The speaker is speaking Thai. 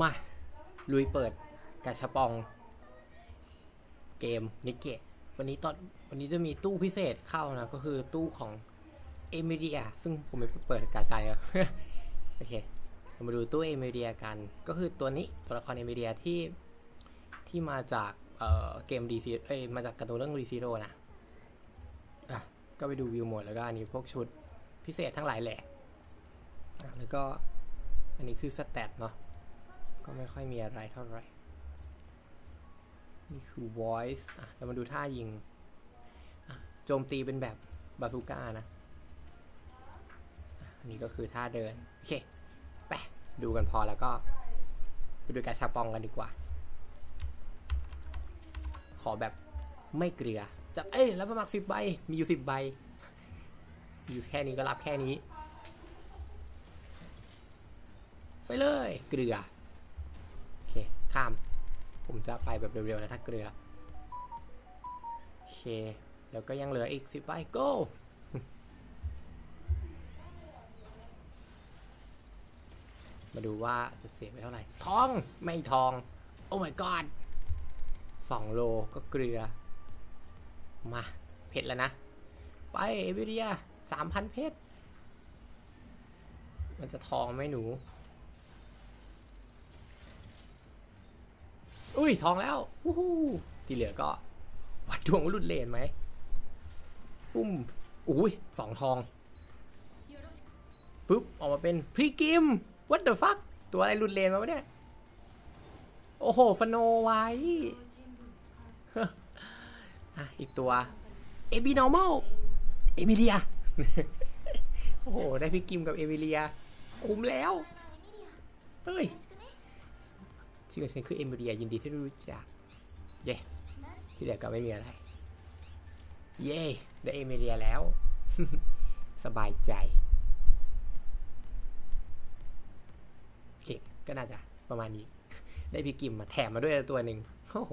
มา ลุยเปิดกาชาปอง เกมนิกเกะวันนี้ตอนวันนี้จะมีตู้พิเศษเข้านะ ก็คือตู้ของเอเมเดียซึ่งผมไม่เปิดกาใจอะโอเคเรามาดูตู้เอมิเลียกัน ก็คือตัวนี้ตัวละครเอมิเลียที่ที่มาจากเอ่อเกมรีซีเอ้ยมาจากการ์ตูนเรื่อง Re:Zero นะอะก็ไปดูวิวหมดแล้วก็อันนี้พวกชุดพิเศษทั้งหลายแหละอะแล้วก็อันนี้คือสแตทเนาะ ก็ไม่ค่อยมีอะไรเท่าไหร่ นี่คือ voice อะเรามาดูท่ายิง โจมตีเป็นแบบบาซูก้านะ อันนี้ก็คือท่าเดิน โอเค ไป ดูกันพอแล้วก็ ไปดูการชาปองกันดีกว่า ขอแบบไม่เกลือจับเอ้ยรับสมัครสิบใบ มีอยู่สิบใบ อยู่แค่นี้ก็รับแค่นี้ ไปเลย เกลือ ข้าม ผมจะไปแบบเร็วๆนะถ้าเกลือ โอเค แล้วก็ยังเหลืออีกสิบใบ go มาดูว่าจะเสียไปเท่าไหร่ ทอง ไม่ทอง โอ้ my god สองโลก็เกลือ มา เพชรแล้วนะ ไปเอวิเดียสามพันเพชร มันจะทองไหมหนู อุ้ยทองแล้ววู้ฮู้ที่เหลือก็ วัดดวงว่าหลุดเลนไหมปุ้มอุ้ยสองทองปุ๊บออกมาเป็นพรีกิม what the fuck ตัวอะไรหลุดเลนมาวะเนี่ย โอ้โหฟโนไว้อีกตัวเอบีนอร์มลเอมิเลียโอ้โห ได้พี่กิมกับเอมิเลีย คุ้มแล้ว เฮ้ย ชื่อของฉันคือเอมิเลียยินดีที่รู้จัก เย้ที่เหลือก็ไม่มีอะไร เย้ได้เอมิเลียแล้ว สบายใจโอเคก็น่าจะประมาณนี้ ได้พี่กิมมาแถมมาด้วยตัวหนึ่งโอ้โห